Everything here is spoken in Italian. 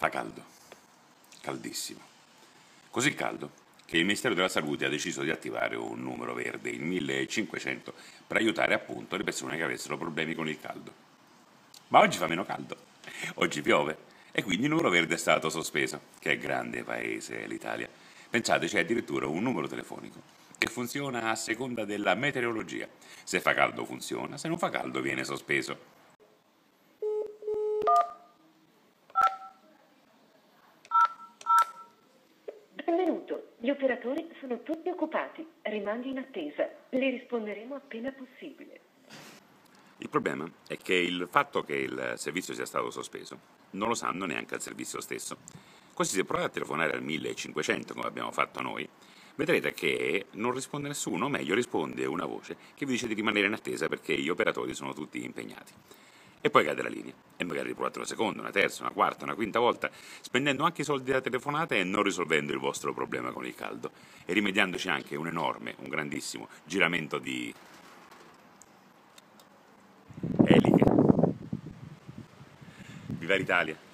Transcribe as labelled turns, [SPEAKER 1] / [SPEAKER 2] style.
[SPEAKER 1] Fa caldo, caldissimo. Così caldo che il Ministero della Salute ha deciso di attivare un numero verde, il 1500, per aiutare appunto le persone che avessero problemi con il caldo. Ma oggi fa meno caldo, oggi piove e quindi il numero verde è stato sospeso. Che grande paese l'Italia. Pensate, c'è addirittura un numero telefonico che funziona a seconda della meteorologia. Se fa caldo funziona, se non fa caldo viene sospeso.
[SPEAKER 2] Benvenuto, gli operatori sono tutti occupati, rimandi in attesa, le risponderemo appena possibile.
[SPEAKER 1] Il problema è che il fatto che il servizio sia stato sospeso non lo sanno neanche al servizio stesso. Così se provate a telefonare al 1500 come abbiamo fatto noi, vedrete che non risponde nessuno, o meglio risponde una voce che vi dice di rimanere in attesa perché gli operatori sono tutti impegnati e poi cade la linea. E magari riprovate una seconda, una terza, una quarta, una quinta volta, spendendo anche i soldi della telefonata e non risolvendo il vostro problema con il caldo. E rimediandoci anche un enorme, un grandissimo giramento di eliche. Viva l'Italia!